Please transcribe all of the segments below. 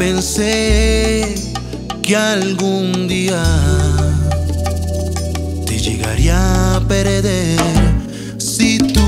pensé que algún día te llegaría a perder si tú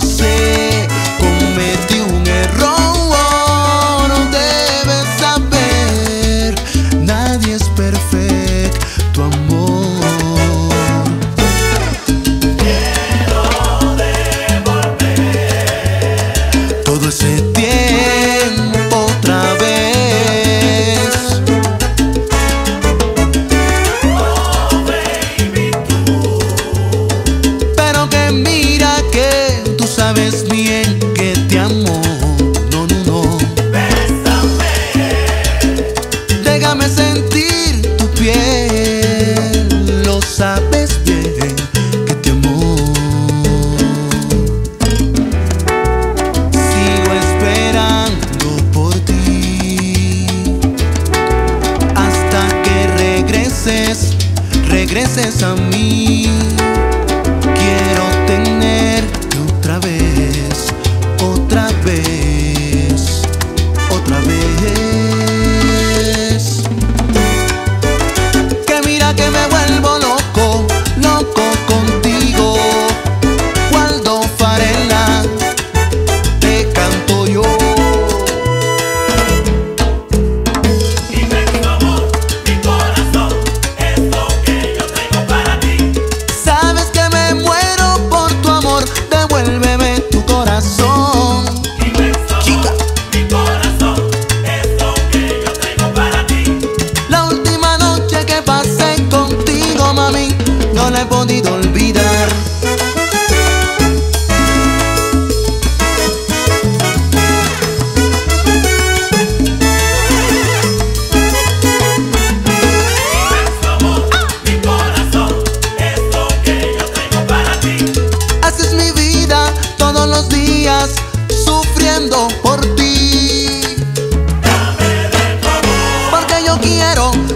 você. sabes bien que te amo. No, no, no. Bésame. Déjame sentir tu piel. Lo sabes bien que te amo. Sigo esperando por ti. Hasta que regreses, regreses a mí. corazón.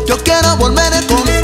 Yo quiero volver con